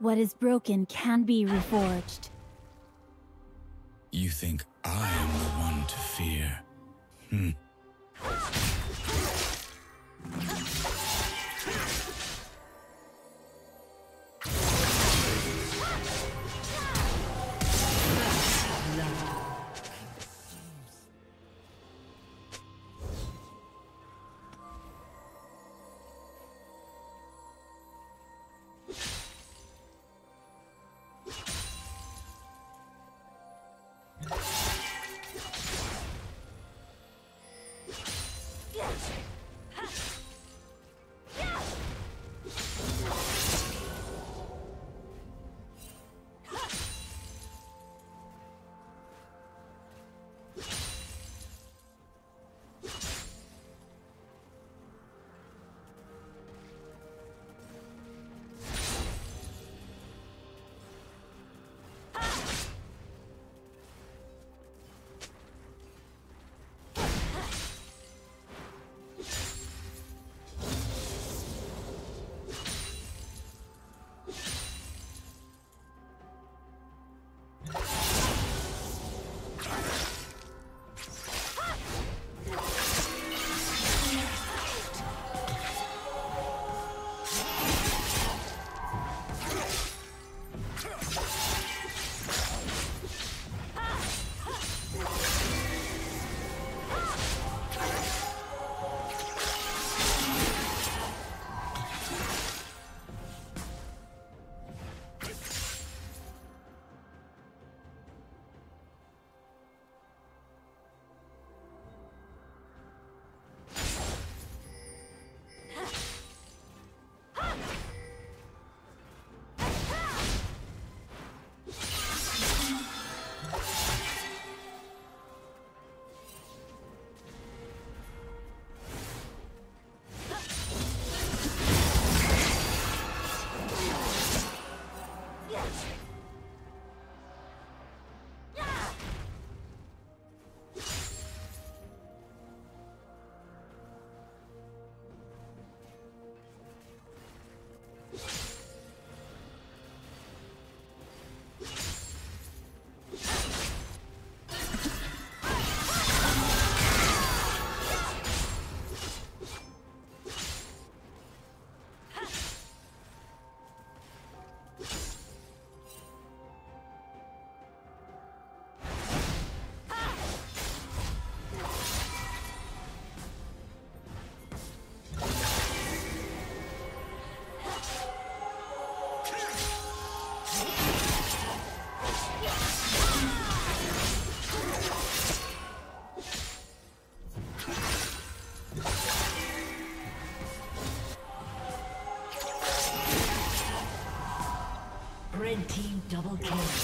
What is broken can be reforged. You think I am the one to fear? Hmm. Double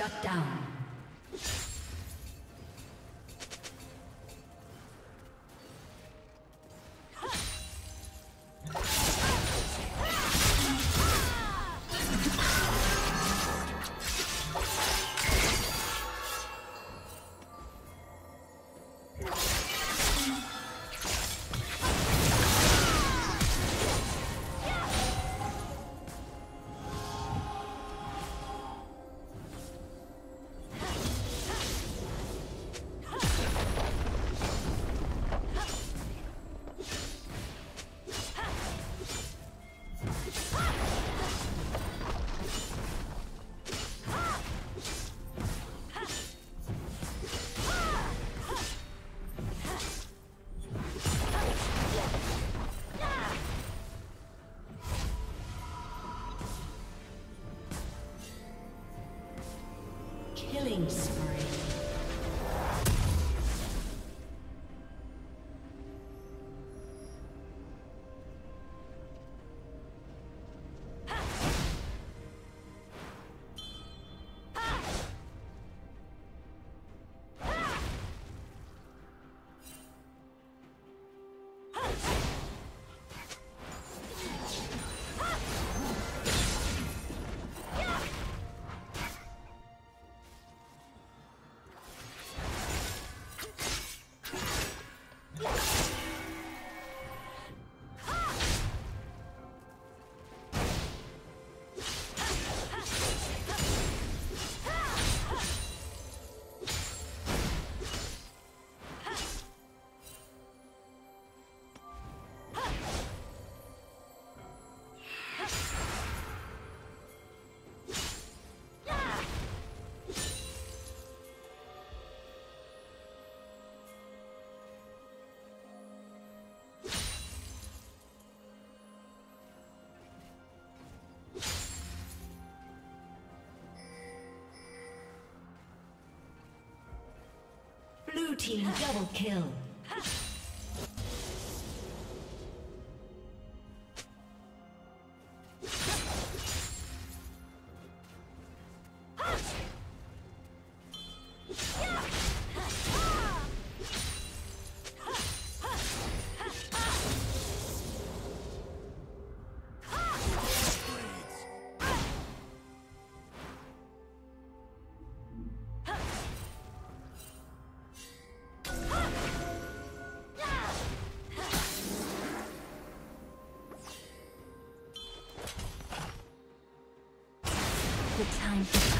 Shut down. Killing Team double kill. Time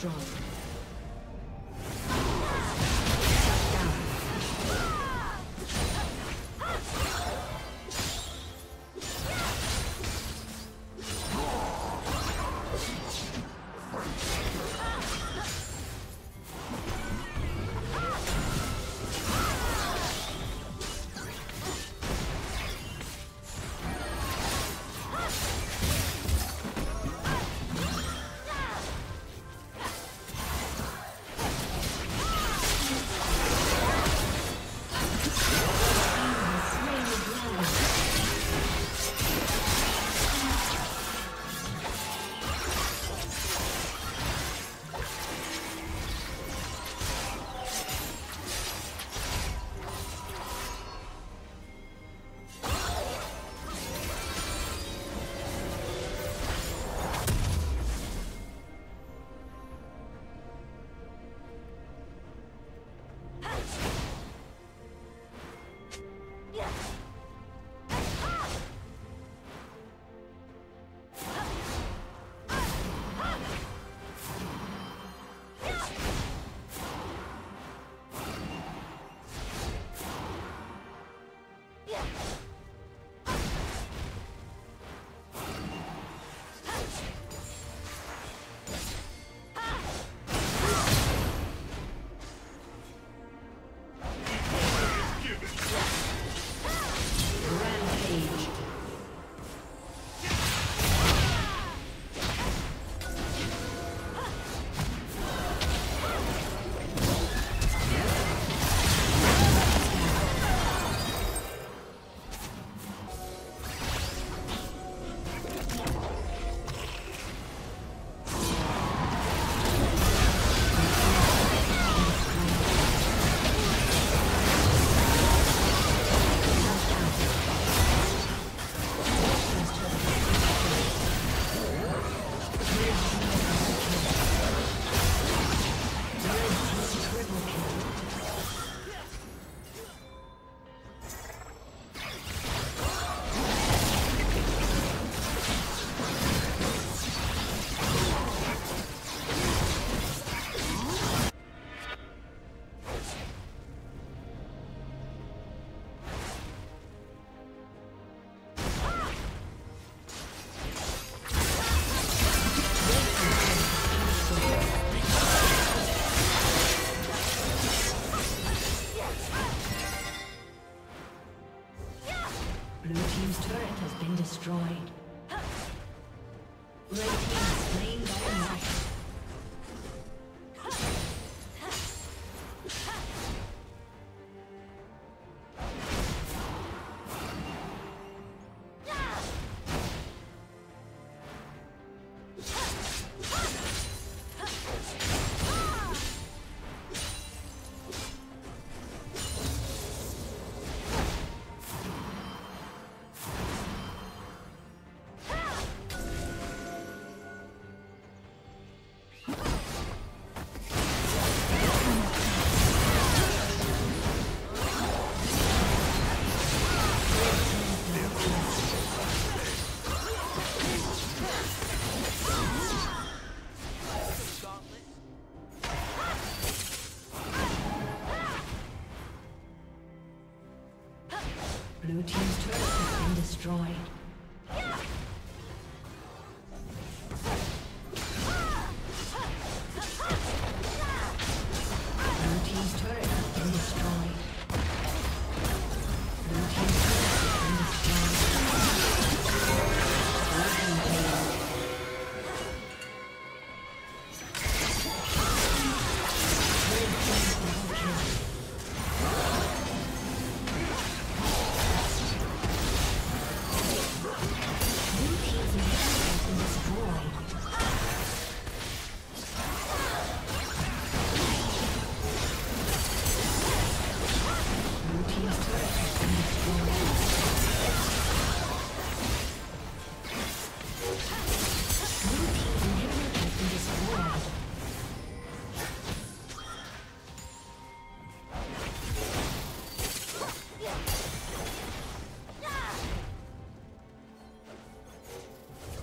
Destroyed.